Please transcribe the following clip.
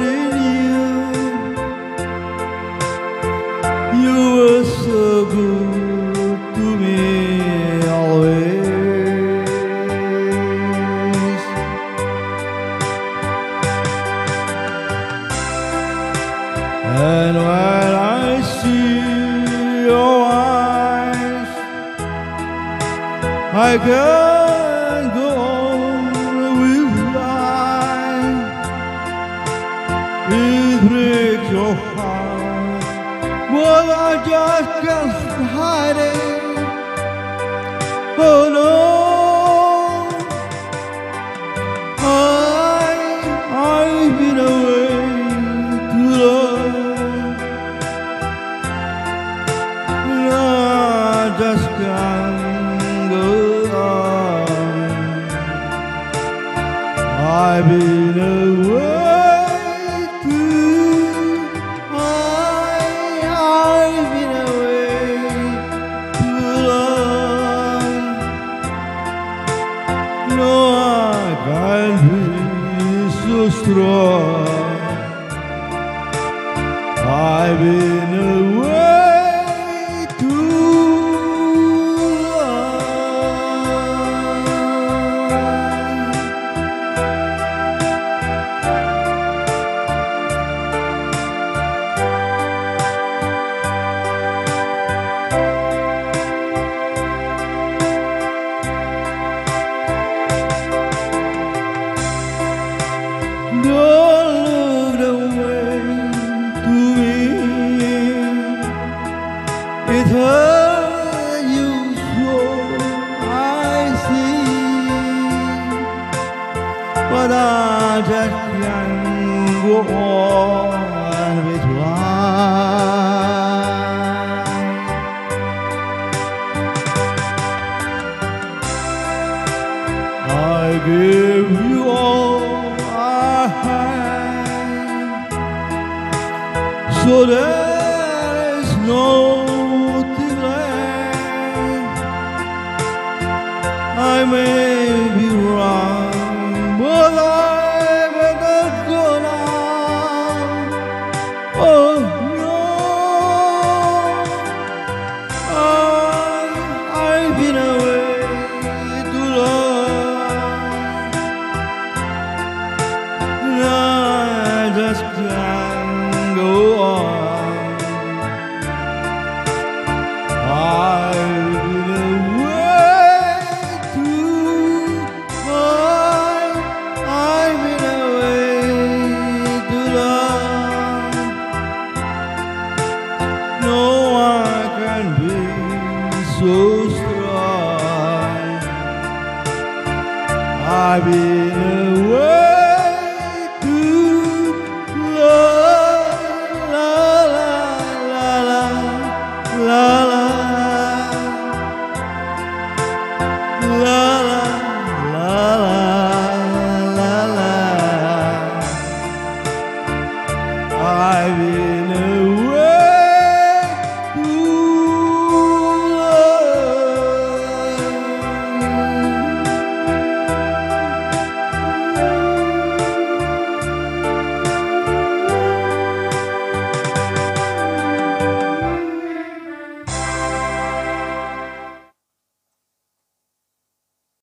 new. You were so good to me always. And when I see your eyes, I can't go Oh I I've been away too long. I just can't go on. I've been away I've been away I give you all so there's no delay. I may be wrong, but I better go now. Oh no, I, I've been away too long. I just so strong. I've been away too long. La la la la la.